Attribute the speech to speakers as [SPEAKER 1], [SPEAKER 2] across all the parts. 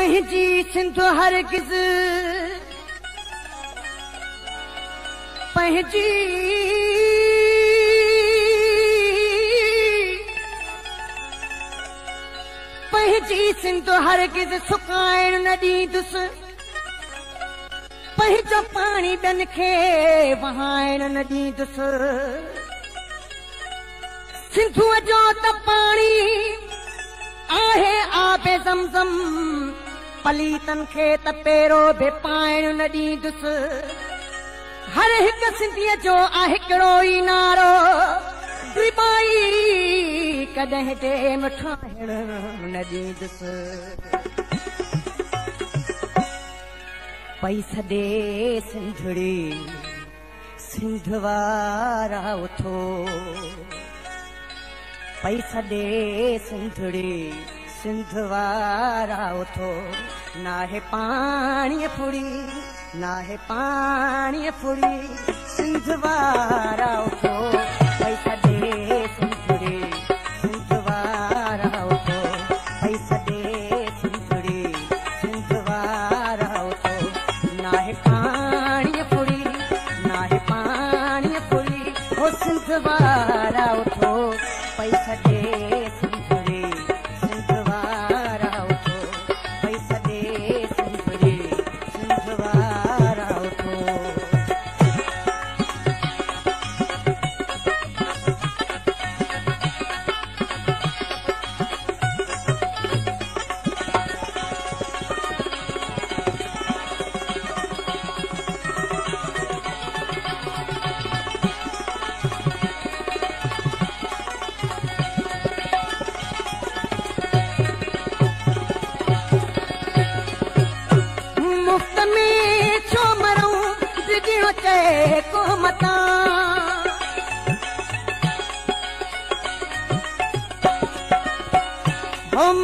[SPEAKER 1] پنهنجي سنڌ هر ڪس پنهنجي پنهنجي سنڌ هر ڪس سڪائڻ نه ڏيندس. پنهنجو پاڻي ٻين کي وهائڻ نه ڏيندس. سنڌوءَ جو ته پاڻي آهي پليتن کي ته پهرو به پائڻ نه ڏيندس. هر هڪ سنڌيءَ جو آهي هڪڙو ئي نعرو ڪڏهن ٽيم ٺاهڻ نه ڏيندس. پئي سڏي سنڌڙي سنڌ وارا اٿو. پئي سڏي سنڌڙي سنڌ وارا اٿو. ناهي پاڻيءَ فڙي سنڌ وارا سنڌڙي سنڌ وارا سڏي سنڌ وارا ناهي پاڻيءَ پاڻيءَ هو سنڌ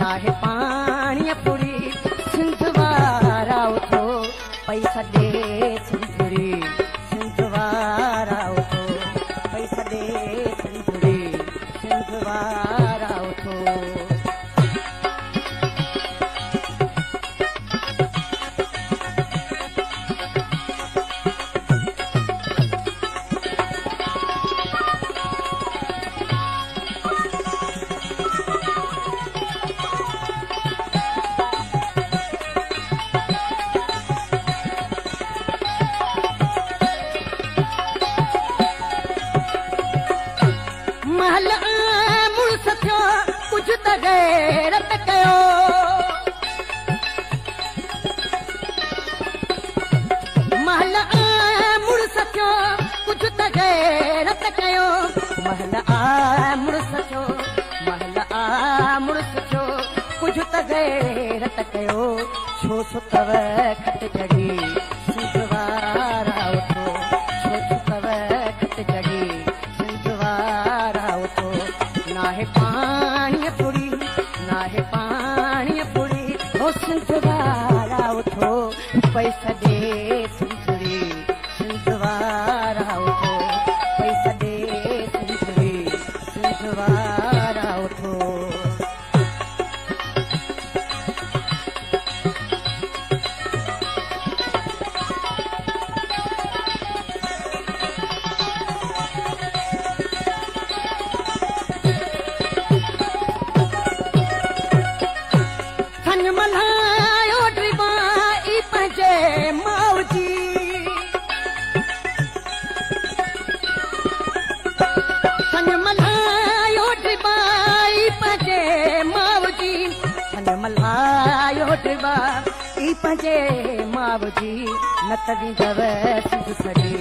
[SPEAKER 1] ناهي پاڻيءَ فڙي سنڌ وارا سڏي سنڌڙي سنڌ وارا سنڌڙي سنڌ وارا اٿو مهل آ مڙس ٿيو ڪجهه ته گيرت ڪيو مهل آ مڙس ٿيو مهل آ مڙس ٿيو ڪجهه ته گيرت ڪيو ڇو جگي ئي پنهنجي ماءُ جي نه ته ڏيندؤ سنڌ سڄي